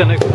even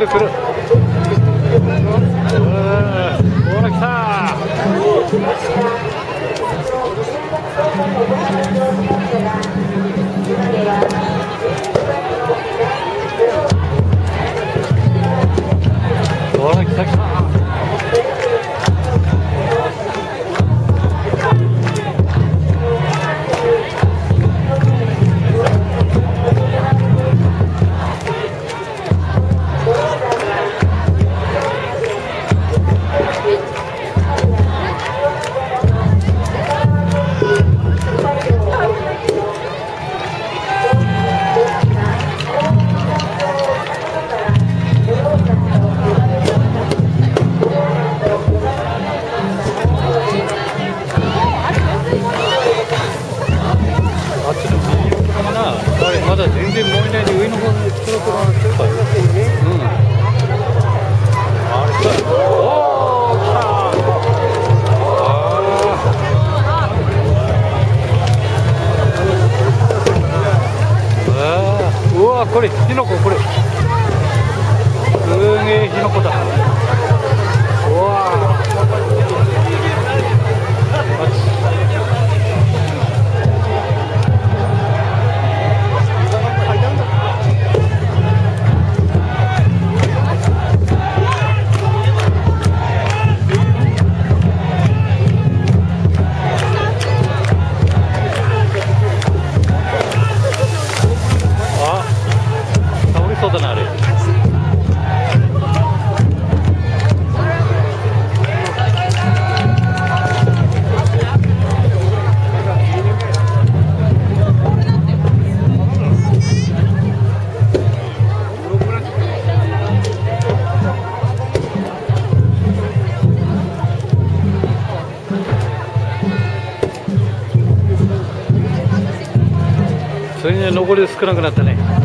फिर फिर 残り少なくなったね。